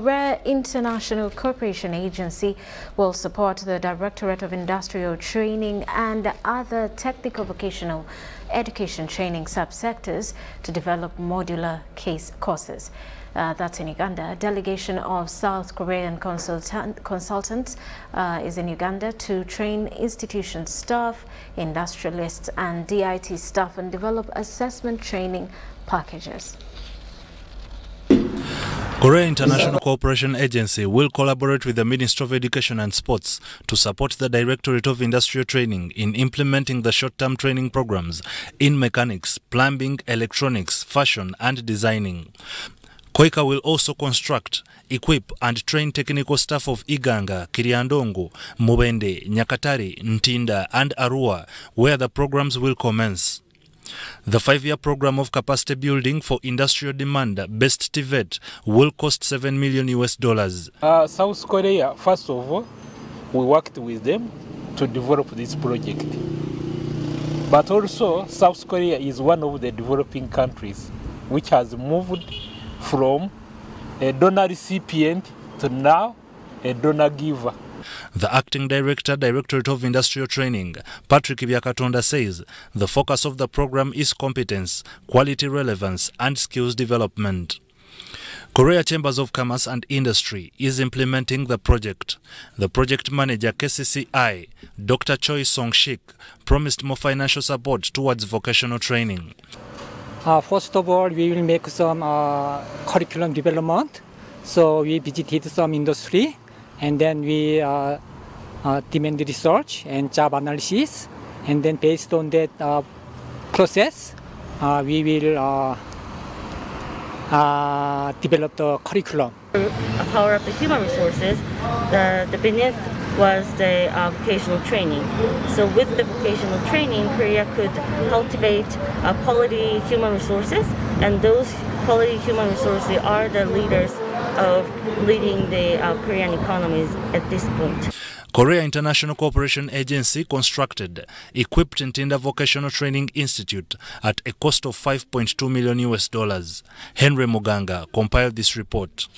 Rare International Cooperation Agency will support the Directorate of Industrial Training and other technical vocational education training subsectors to develop modular case courses. Uh, that's in Uganda. A delegation of South Korean consultant, consultants uh, is in Uganda to train institution staff, industrialists and DIT staff and develop assessment training packages. Korea International Cooperation Agency will collaborate with the Ministry of Education and Sports to support the Directorate of Industrial Training in implementing the short-term training programs in mechanics, plumbing, electronics, fashion and designing. Koika will also construct, equip and train technical staff of Iganga, Kiriandongo, Mubende, Nyakatari, Ntinda and Arua where the programs will commence. The five-year program of capacity building for industrial demand, Best TVET, will cost 7 million US dollars. Uh, South Korea, first of all, we worked with them to develop this project. But also, South Korea is one of the developing countries which has moved from a donor recipient to now a donor giver. The acting director, Directorate of Industrial Training, Patrick Byakatonda says the focus of the program is competence, quality relevance and skills development. Korea Chambers of Commerce and Industry is implementing the project. The project manager KCCI, Dr. Choi Song-shik, promised more financial support towards vocational training. Uh, first of all, we will make some uh, curriculum development. So we visited some industry and then we uh, uh, demand research and job analysis and then based on that uh, process uh, we will uh, uh, develop the curriculum. Power up the human resources, the, the beneath was the uh, vocational training. So with the vocational training, Korea could cultivate uh, quality human resources, and those quality human resources are the leaders of leading the uh, Korean economies at this point. Korea International Cooperation Agency constructed, equipped Ntinda Vocational Training Institute at a cost of 5.2 million US dollars. Henry Muganga compiled this report.